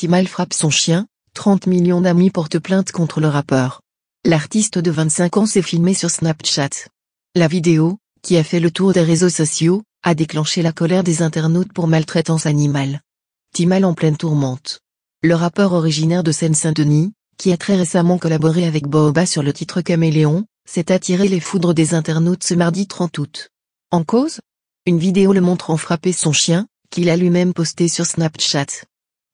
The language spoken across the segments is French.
Timal frappe son chien, 30 millions d'amis portent plainte contre le rappeur. L'artiste de 25 ans s'est filmé sur Snapchat. La vidéo, qui a fait le tour des réseaux sociaux, a déclenché la colère des internautes pour maltraitance animale. Timal en pleine tourmente. Le rappeur originaire de Seine-Saint-Denis, qui a très récemment collaboré avec Boba sur le titre Caméléon, s'est attiré les foudres des internautes ce mardi 30 août. En cause? Une vidéo le montrant frapper son chien, qu'il a lui-même posté sur Snapchat.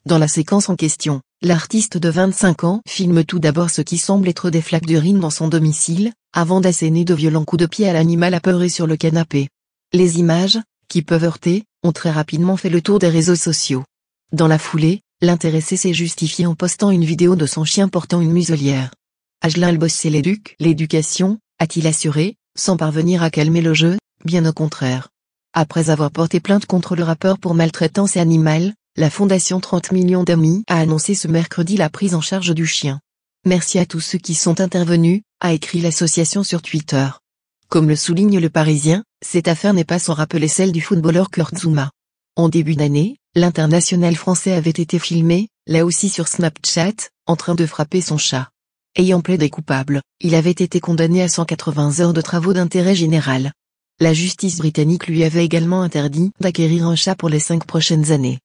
Dans la séquence en question, l'artiste de 25 ans filme tout d'abord ce qui semble être des flaques d'urine dans son domicile, avant d'asséner de violents coups de pied à l'animal apeuré sur le canapé. Les images, qui peuvent heurter, ont très rapidement fait le tour des réseaux sociaux. Dans la foulée, l'intéressé s'est justifié en postant une vidéo de son chien portant une muselière. Agelin Albos c'est l'éduc, l'éducation, a-t-il assuré, sans parvenir à calmer le jeu, bien au contraire. Après avoir porté plainte contre le rappeur pour maltraitance animale, la fondation 30 millions d'amis a annoncé ce mercredi la prise en charge du chien. Merci à tous ceux qui sont intervenus, a écrit l'association sur Twitter. Comme le souligne le Parisien, cette affaire n'est pas sans rappeler celle du footballeur Kurt Zuma. En début d'année, l'international français avait été filmé, là aussi sur Snapchat, en train de frapper son chat. Ayant plaidé coupable, il avait été condamné à 180 heures de travaux d'intérêt général. La justice britannique lui avait également interdit d'acquérir un chat pour les cinq prochaines années.